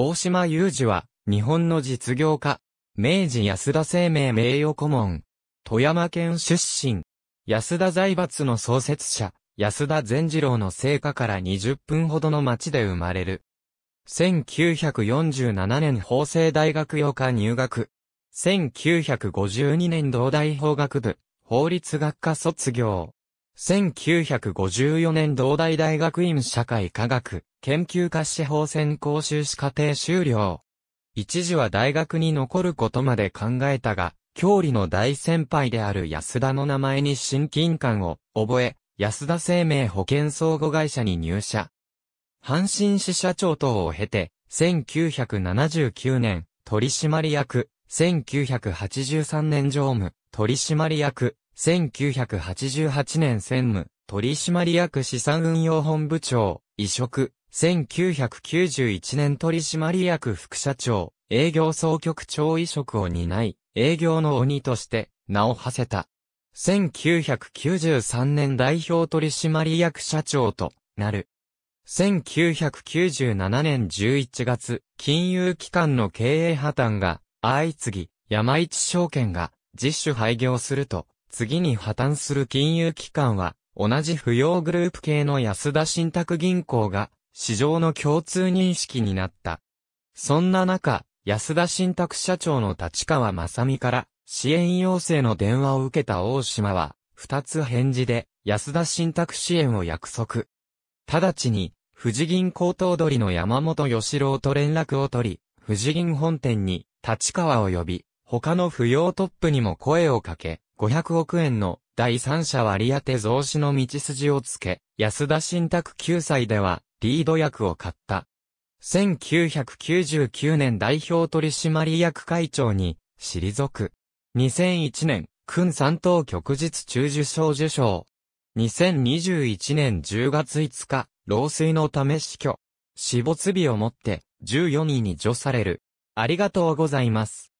大島雄二は、日本の実業家。明治安田生命名誉顧問。富山県出身。安田財閥の創設者、安田善次郎の生家から20分ほどの町で生まれる。1947年法政大学予科入学。1952年同大法学部、法律学科卒業。1954年同大大学院社会科学、研究科司法専攻修士課程修了。一時は大学に残ることまで考えたが、教理の大先輩である安田の名前に親近感を覚え、安田生命保険相互会社に入社。阪神市社長等を経て、1979年、取締役、1983年常務、取締役、1988年専務、取締役資産運用本部長、移植、1991年取締役副社長、営業総局長移植を担い、営業の鬼として名を馳せた。1993年代表取締役社長となる。1997年11月、金融機関の経営破綻が相次ぎ、山一証券が自主廃業すると、次に破綻する金融機関は、同じ不要グループ系の安田信託銀行が、市場の共通認識になった。そんな中、安田信託社長の立川正美から支援要請の電話を受けた大島は、二つ返事で安田信託支援を約束。直ちに、富士銀行頭取の山本義郎と連絡を取り、富士銀本店に立川を呼び、他の不要トップにも声をかけ、500億円の第三者割当増資の道筋をつけ、安田信託9歳ではリード役を買った。1999年代表取締役会長に退く。2001年、君三等局日中受賞受賞。2021年10月5日、老衰のため死去。死没日をもって14位に除される。ありがとうございます。